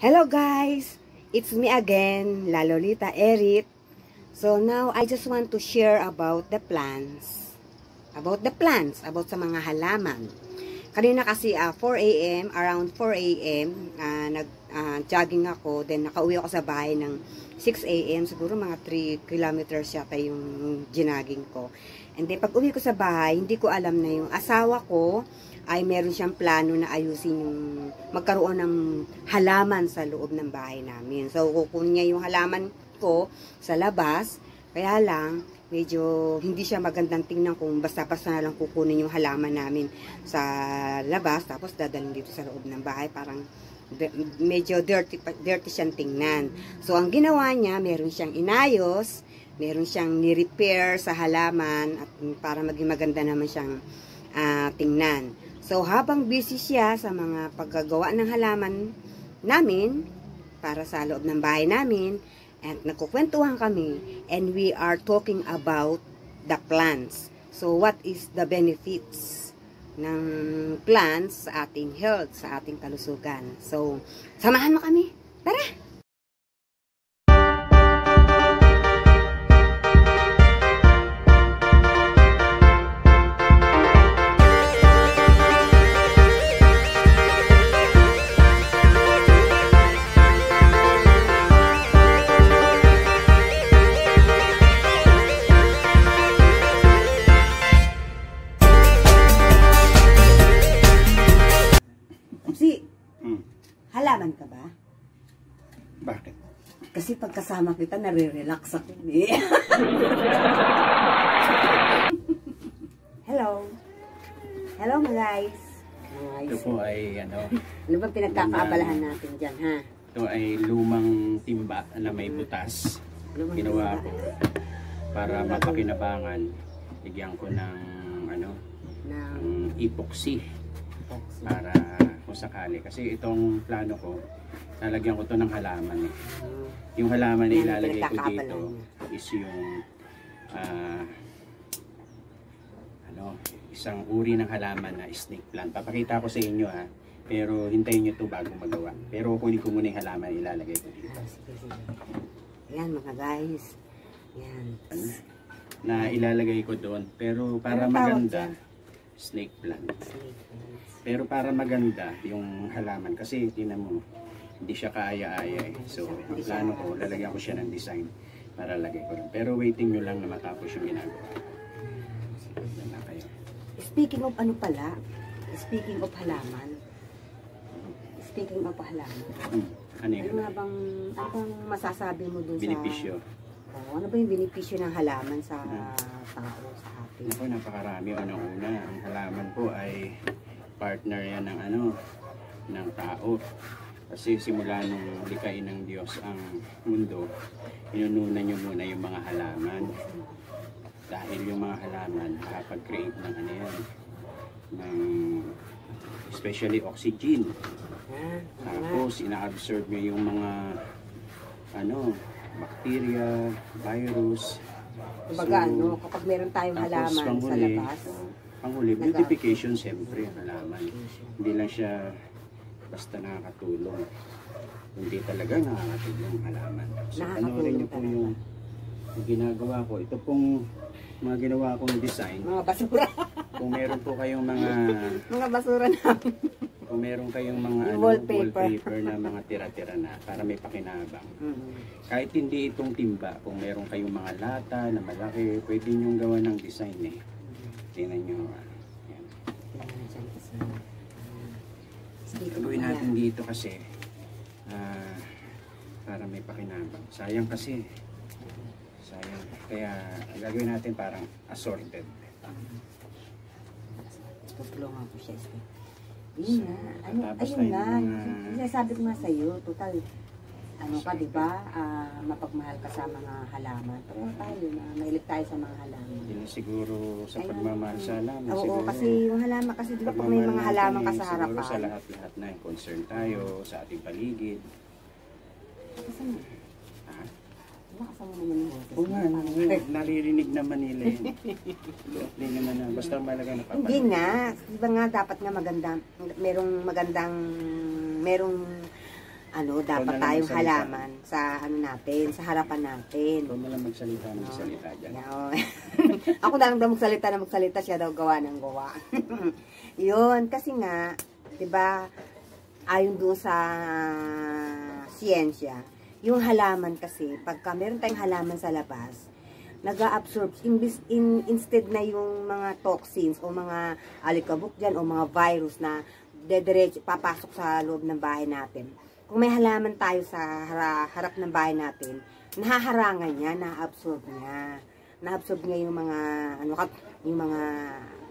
Hello guys! It's me again, La Lolita Erit. So now, I just want to share about the plants. About the plants, about sa mga halaman. Kanina kasi uh, 4 a.m., around 4 a.m., uh, nag-jogging uh, ako, then nakauwi ako sa bahay ng 6 a.m., siguro mga 3 kilometers yata yung ginaging ko. And then, pag uwi ko sa bahay, hindi ko alam na yung asawa ko, ay meron siyang plano na ayusin yung magkaroon ng halaman sa loob ng bahay namin. So, kukunin niya yung halaman ko sa labas. Kaya lang, medyo hindi siya magandang tingnan kung basta-basta na lang kukunin yung halaman namin sa labas. Tapos, dadalhin dito sa loob ng bahay. Parang medyo dirty, dirty siyang tingnan. So, ang ginawa niya, meron siyang inayos, meron siyang ni-repair sa halaman at para maging maganda naman siyang uh, tingnan. So, habang busy siya sa mga paggagawa ng halaman namin, para sa loob ng bahay namin, at nagkukwentuhan kami, and we are talking about the plants. So, what is the benefits ng plants sa ating health, sa ating kalusugan? So, samahan mo kami. Tara! Kasi pagkasama kita, nare-relax ako. Eh. Hello. Hello guys. Ito po ay ano. Ano ba pinagkakaabalahan natin dyan, ha? Ito ay lumang timba na may butas. Lumang Ginawa ko para mapakinabangan. Bigyan ko ng ano, ng epoxy para kung sakali. Kasi itong plano ko, lalagyan ko to ng halaman eh. Yung halaman na ilalagay ko dito is yung uh, ano, isang uri ng halaman na snake plant. Papakita ko sa inyo ha. Pero hintayin nyo to bago magawa. Pero kunin ko muna yung halaman ilalagay ko dito. Yan mga guys. Yan. Ano? Na ilalagay ko doon. Pero para maganda, snake plant. Snake plant. Pero para maganda yung halaman kasi tinan mo hindi siya kaaya-aya eh. So, ang plano ko, lalagyan ko siya ng design para lagay ko lang. Pero waiting nyo lang na matapos yung ginagawa. Yan na kayo. Speaking of ano pala, speaking of halaman, speaking of halaman, hmm. ano yun? Ano nga bang, ano bang masasabi mo dun Benepisyo. sa... Oh, ano ba yung benepisyo ng halaman sa hmm. tao, sa atin? Ako, napakarami. Unang-una, ang halaman po ay partner yan ng ano ng tao kasi simula nung likain ng Diyos ang mundo inununan nyo muna yung mga halaman. Dahil yung mga halaman nakapag-create ng ano yan ng especially oxygen. Tapos ina-absorb nyo yung mga ano bacteria, virus. Kumbaga so, ano, kapag meron tayong halaman sa labas Panghuli, beautification siyempre, halaman. Hindi lang siya basta nakakatulong. Hindi talaga nakakatulong halaman. So, panoorin niyo po yung, yung ginagawa ko. Ito pong mga ginawa kong design. Mga basura. kung meron po kayong mga... mga basura namin. kung meron kayong mga ano, wallpaper. wallpaper na mga tira-tira na para may pakinabang. Mm -hmm. Kahit hindi itong timba, kung meron kayong mga lata na malaki, pwede nyo gawa ng design eh. Tingnan nyo. Yan. Gagawin natin dito kasi uh, para may pakinabang. Sayang kasi. Sayang. Kaya gagawin natin parang assorted. Tutulungan ko siya. Yun na. Ano, ayun na. Sinasabi ko nga sa'yo, total ano ka, di ba, uh, mapagmahal ka sa mga halaman. Pero tayo na, mahilig tayo sa mga halaman. Hindi siguro sa Ayun, pagmamahal sa halaman. Oo, siguro, kasi yung halaman, kasi di ba pag may mga halaman ka sa harapan. Siguro sa lahat-lahat na concern tayo sa ating paligid. Kasi mo? Ha? Nakasama naman yung boses. Oo nga, naririnig naman nila yun. Hindi naman na, basta malaga na Hindi nga, di ba nga dapat nga maganda, merong magandang, merong ano, dapat tayong halaman sa ano natin, sa harapan natin. Ikaw na lang magsalita ng salita dyan. Oh. Ako na lang daw magsalita na magsalita, siya daw gawa ng gawa. Yun, kasi nga, 'di ba? Ayon doon sa siyensya, yung halaman kasi, pagka meron tayong halaman sa labas, nag-absorb imbis in, instead na yung mga toxins o mga alikabok dyan o mga virus na dediretso papasok sa loob ng bahay natin. Kung may halaman tayo sa hara, harap ng bahay natin, nahaharangan niya, na-absorb niya. Na-absorb niya yung mga ano yung mga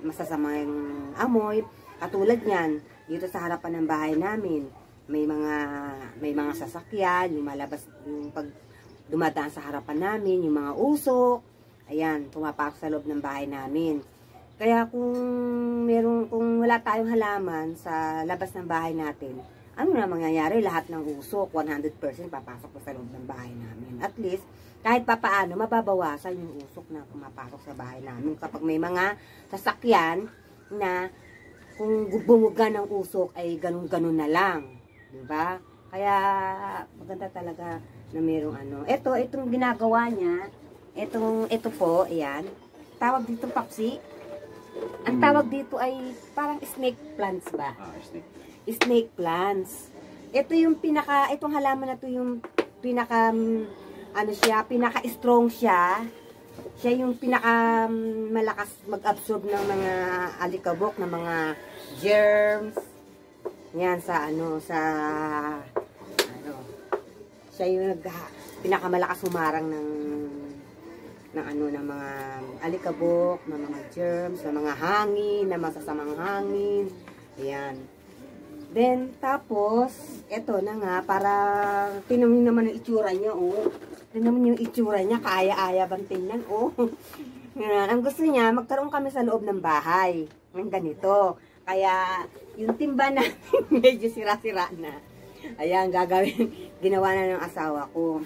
masasamang amoy. Katulad niyan, dito sa harapan ng bahay namin, may mga may mga sasakyan, yung malabas yung pag dumadaan sa harapan namin, yung mga usok, ayan, pumapasok sa loob ng bahay namin. Kaya kung meron kung wala tayong halaman sa labas ng bahay natin, ano na mangyayari? Lahat ng usok, 100% papasok pa sa loob ng bahay namin. At least, kahit papaano, mababawasan yung usok na pumapasok sa bahay namin. Kapag may mga sasakyan na kung bumuga ng usok ay ganun-ganun na lang. Diba? Kaya maganda talaga na merong ano. Ito, itong ginagawa niya, itong, ito po, ayan, tawag dito papsi. Ang tawag dito ay parang snake plants ba? Ah, snake. Snake plants. Ito yung pinaka, itong halaman na to yung pinaka, mm, ano siya, pinaka strong siya. Siya yung pinaka mm, malakas mag-absorb ng mga alikabok, ng mga germs. Yan sa ano, sa, ano, siya yung nag, pinakamalakas humarang ng ng ano ng mga alikabok, ng mga germs, ng mga hangin, ng masasamang hangin. Ayan. Then, tapos, eto na nga, para, tinan mo naman ang itsura niya, oh. Tinan mo yung itsura niya, kaya-aya bang tingnan, oh. Yan, ang gusto niya, magkaroon kami sa loob ng bahay, ng ganito. Kaya, yung timba na, medyo sira-sira na. Ayan, gagawin, ginawa na ng asawa ko.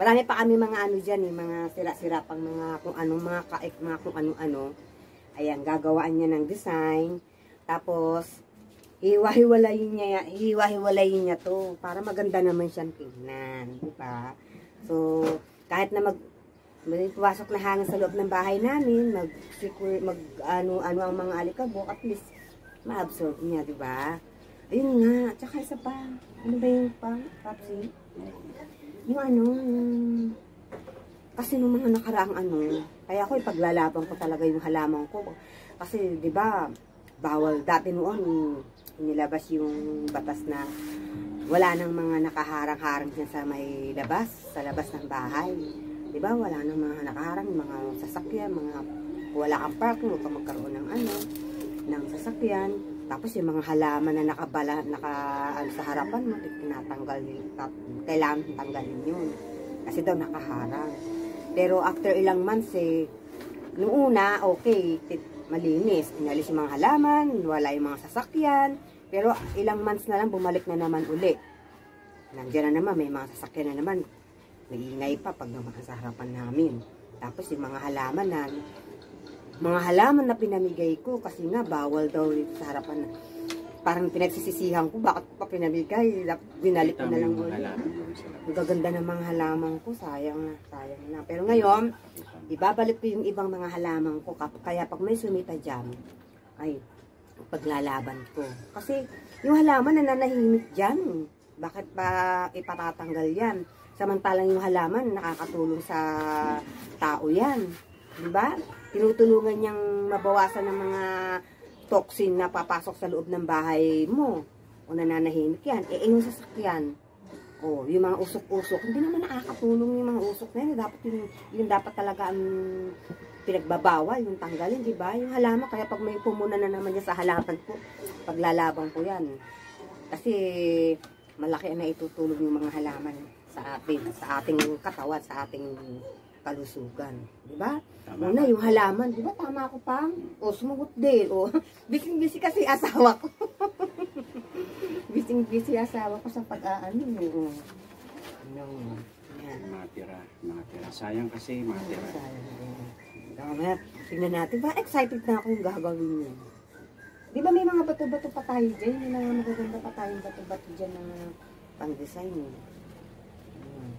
Marami pa kami mga ano dyan, eh, mga sira-sira pang mga kung anong mga kaik, mga kung ano-ano. Ayan, gagawaan niya ng design. Tapos, hiwa-hiwalayin niya, hiwa-hiwalayin niya to para maganda naman siyang tingnan, di ba? So, kahit na mag pumasok na hangin sa loob ng bahay namin, mag secure, mag ano ano ang mga alikabok, at least ma-absorb niya, di ba? Ayun nga, tsaka isa pa. Ano ba yung pa, Papsi? Yung ano. Kasi nung mga nakaraang ano, kaya ako ipaglalaban ko talaga yung halaman ko. Kasi, di ba, bawal dati noon, inilabas yung batas na wala nang mga nakaharang-harang sa may labas, sa labas ng bahay. Ba? Wala nang mga nakaharang, mga sasakyan, mga wala kang parking, huwag kang magkaroon ng ano, ng sasakyan. Tapos yung mga halaman na nakabala, naka, ano, sa harapan mo, tinatanggal, tat, kailangan tanggalin yun. Kasi daw nakaharang. Pero after ilang months eh, nung una, okay, malinis. Inalis yung mga halaman, wala yung mga sasakyan. Pero ilang months na lang, bumalik na naman uli. Nandiyan na naman, may mga sasakyan na naman. Naiingay pa pag naman sa harapan namin. Tapos yung mga halaman na, mga halaman na pinamigay ko, kasi nga, bawal daw dito sa harapan na. Parang pinagsisisihan ko, bakit pa pinamigay? Binalik ko na lang ulit. Ang gaganda ng mga halaman ko, sayang na, sayang na. Pero ngayon, ibabalik ko yung ibang mga halaman ko. Kaya pag may sumita dyan, ay paglalaban ko. Kasi yung halaman na nanahimik dyan, bakit ba ipatatanggal yan? Samantalang yung halaman, nakakatulong sa tao yan. Di ba? Tinutulungan niyang mabawasan ng mga toxin na papasok sa loob ng bahay mo. O nananahimik yan. Eh, eh, yung sasakyan, Oh, yung mga usok-usok, hindi naman nakakatulong yung mga usok na yun. Dapat yung, yung dapat talaga ang pinagbabawal, yung tanggalin, di ba? Yung halaman, kaya pag may pumuna na naman yan sa halaman ko, paglalaban ko yan. Kasi malaki na itutulong yung mga halaman sa atin, sa ating katawan, sa ating kalusugan. Di ba? Una, yung halaman, di ba tama ko pa? O, sumugot din. O, busy-busy kasi asawa ko. busy-busy asawa ko sa pag-aano. O, ano, yan. Mga tira, mga tira. Sayang kasi mga tira. Sayang din. Mamaya, tingnan natin. Ba, excited na ako yung gagawin yun. Di ba may mga bato-bato pa tayo dyan? May mga magaganda pa tayong bato-bato dyan na pang-design eh. Ayan.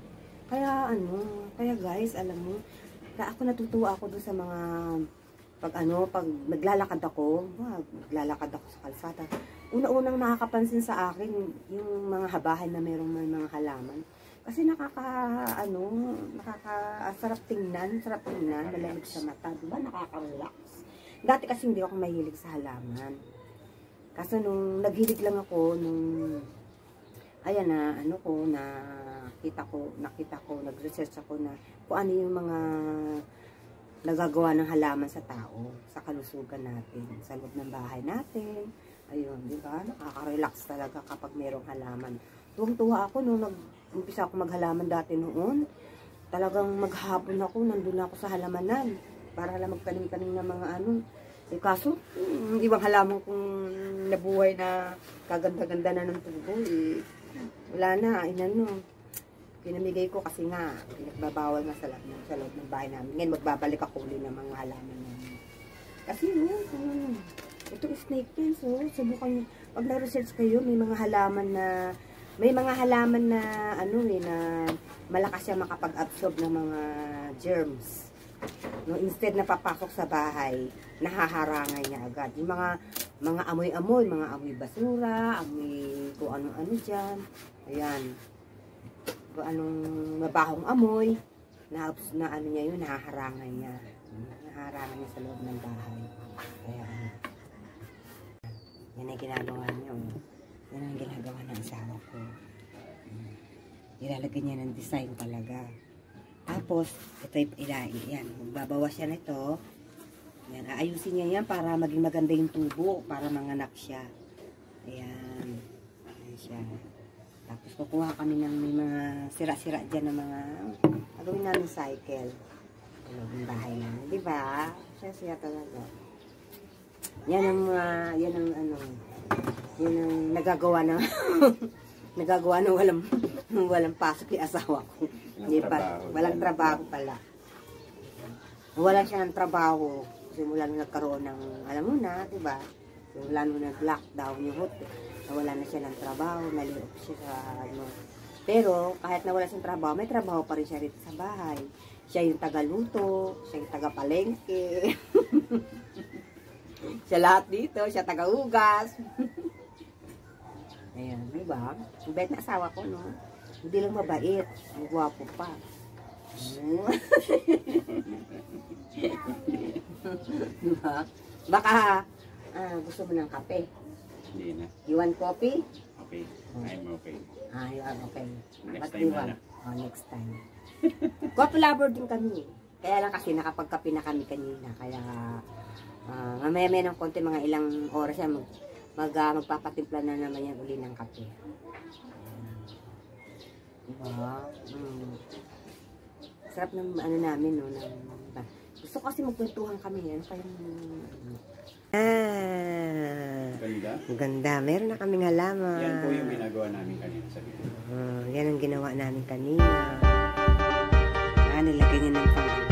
Kaya ano, kaya guys, alam mo, kaya ako natutuwa ako doon sa mga pag ano, pag naglalakad ako, wag, naglalakad ako sa kalsada. Una-unang nakakapansin sa akin yung mga habahan na merong may mga halaman. Kasi nakaka, ano, nakaka, sarap tingnan, sarap tingnan, malamig sa mata, di ba? Nakaka-relax. Dati kasi hindi ako mahilig sa halaman. Kaso nung naghilig lang ako, nung, ayan na, ano ko, na, kita ko, nakita ko, nag-research ako na kung ano yung mga nagagawa ng halaman sa tao, sa kalusugan natin, sa loob ng bahay natin. Ayun, di ba? Nakaka-relax talaga kapag merong halaman. Tuwang-tuwa ako nung nag-umpisa ako maghalaman dati noon. Talagang maghapon ako, nandun ako sa halamanan. Para lang magtanim-tanim ng mga ano. Eh kaso, yung ibang halaman kong nabuhay na kaganda-ganda na ng tubo, eh, wala na, inano. Pinamigay ko kasi nga, pinagbabawal nga sa loob, sa loob ng bahay namin. Ngayon, magbabalik ako ulit ng mga halaman namin. Kasi yun, um, ito snake plants, oh. Subukan nyo. Pag na-research kayo, may mga halaman na, may mga halaman na, ano eh, na malakas siya makapag-absorb ng mga germs. No, instead na papasok sa bahay, nahaharangay niya agad. Yung mga mga amoy-amoy, mga amoy basura, amoy kung ano-ano dyan. Ayan. Kung anong mabahong amoy, na, na ano niya yun, nahaharangay niya. Nahaharangay niya sa loob ng bahay. Ayan. Yan ang ginagawa niya. Oh. Yan ang ginagawa ng asawa ko. Hmm. Ilalagay niya ng design talaga. Tapos, ito ila, yan, magbabawas siya nito. Yan, aayusin niya yan para maging maganda yung tubo, para manganak siya. Ayan. Ayan siya. Tapos kukuha kami ng mga sira-sira dyan ng mga, gagawin namin cycle. Ano, yung bahay namin. Di ba? Siya siya talaga. Yan ang, uh, yan ang ano, yan ang nagagawa na, nagagawa na walang, walang pasok yung asawa ko. Hindi pa, walang trabaho pala. Wala siya ng trabaho. Simula nung nagkaroon ng, alam mo na, di ba? Simula nung nag-lockdown yung hotel, nawala na siya ng trabaho, nalirap siya sa, ano. Pero, kahit nawala siyang trabaho, may trabaho pa rin siya rito sa bahay. Siya yung tagaluto, siya yung taga-palengke. siya lahat dito, siya taga-ugas. Ayan, di ba? Ang bait na asawa ko, no? Hindi lang mabait, ang gwapo pa. Hmm. di ba? Baka ah, gusto mo ng kape. Hindi na. You want coffee? Okay. I'm okay. Ah, you are okay. Next What time you na want? Oh, next time. Coffee lover din kami. Kaya lang kasi nakapagkape na kami kanina. Kaya ah, mamaya may ng konti mga ilang oras yan mag, mag, ah, magpapatimpla na naman yan uli ng kape. Diba? Mm. Sarap ng ano namin, no? Ng, ba- gusto ko kasi magkwentuhan kami. Ano kaya Ah, Ganda. ang ganda. Meron na kaming halaman. Yan po yung ginagawa namin kanina sa video. Ah, yan ang ginawa namin kanina. Ah, nilagay niya ng pang